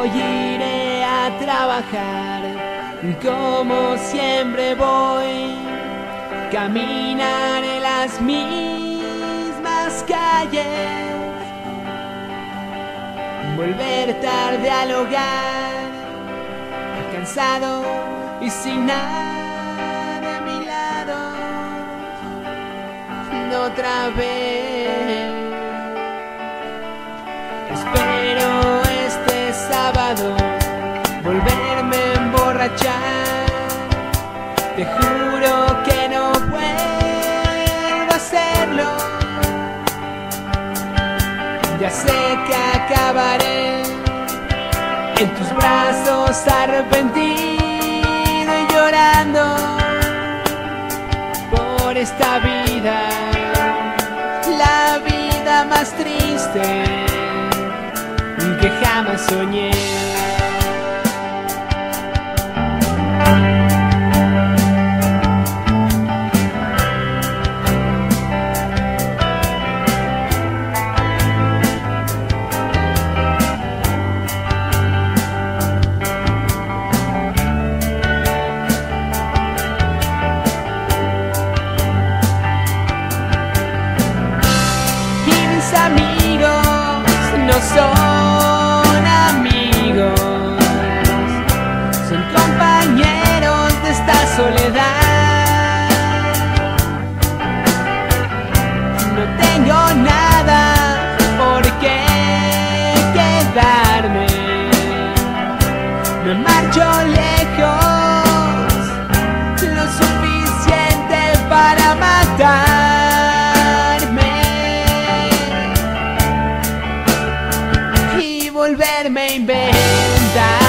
Hoy iré a trabajar como siempre voy. Caminaré las mismas calles. Volver tarde al hogar, cansado y sin nada a mi lado. Otra vez. Espero este sábado volverme a emborrachar. Te juro Ya sé que acabaré en tus brazos arrepentido y llorando por esta vida, la vida más triste que jamás soñé. Amigos no son amigos, son compañeros de esta soledad. No tengo nada por qué quedarme, me marcho lejos, lo suficiente para matarme volverme a inventar.